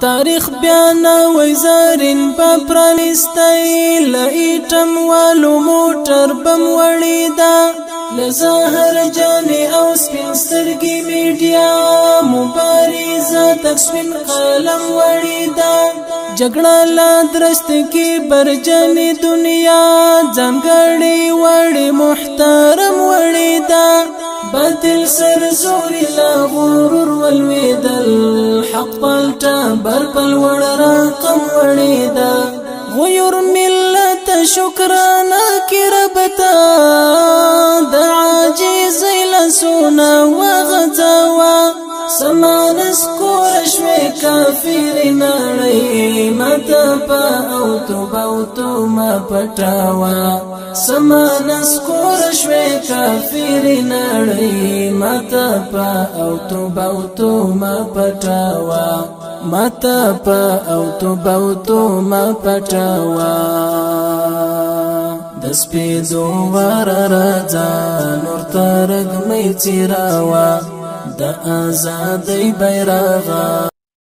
تاریخ بیان وای زارین په پرانستای لایټم والو موټر بم وړیدا لزهر جانې او سپینسترګي میډیا مبارزه تکسمن قلم وړیدا جګړه لا درست کې برجنې دنیا ځنګړې وړې محترم وړیدا بدل سر زوري لا غرور ولویدا خپل ټبر په لوړ رقم وړېدا غیر ملت شکرانا کی ربتا د عاجز لسونا وغتوا سمان سکور شوی کافر نړ ربا او توبه او تو ما پټاوا سمان سکور شوي کافر نړۍ متا پا او توبه او تو ما پټاوا متا پا او توبه او تو ما پټاوا د سپېدو ور راځه نور ترګ مې چیراوا د آزادۍ بیرغ